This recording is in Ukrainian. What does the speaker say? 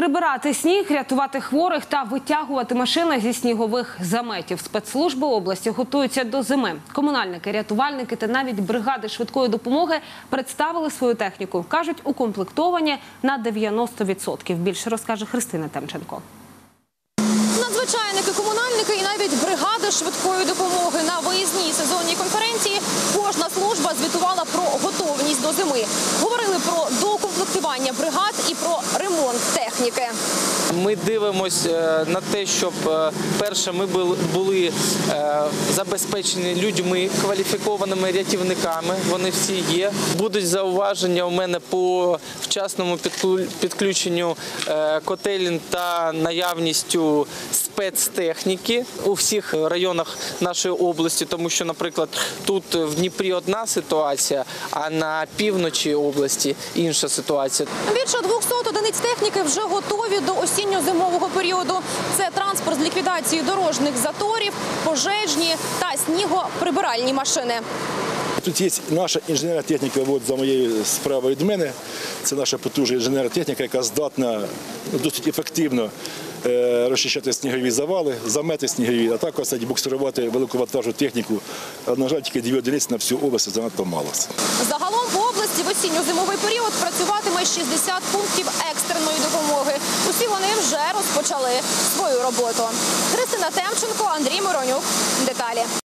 Прибирати сніг, рятувати хворих та витягувати машини зі снігових заметів. Спецслужби області готуються до зими. Комунальники, рятувальники та навіть бригади швидкої допомоги представили свою техніку. кажуть, укомплектовані на 90%. Більше розкаже Христина Темченко. Надзвичайники, комунальники і навіть бригади швидкої допомоги на виїзній сезонній конференції. Кожна служба звітувала про готовність до зими. Говорили про доукомплектування бригад і про техніки. Ми дивимося на те, щоб е, перше ми були е, забезпечені людьми кваліфікованими рятівниками. Вони всі є. Будуть зауваження у мене по вчасному підклю- підключенню котелін та наявністю спецтехніки у всіх районах нашої області, тому що, наприклад, тут в Дніпрі одна ситуація, а на півночі області інша ситуація. Більше 200 одиниць техніки вже готові до осінньо-зимового періоду. Це транспорт з ліквідації дорожніх заторів, пожежні та снігоприбиральні машини. Тут є наша інженерна техніка, от за моєю справою від мене. Це наша потужна інженерна техніка, яка здатна ну, досить ефективно розчищати снігові завали, замети снігові, а також буксирувати великоватажну техніку. На жаль, тільки дві одиниці на всю область занадто мало. Загалом в області в осінньо-зимовий період працюватиме 60 пунктів екстреної допомоги. Усі вони вже розпочали свою роботу. Христина Темченко, Андрій Миронюк. Деталі.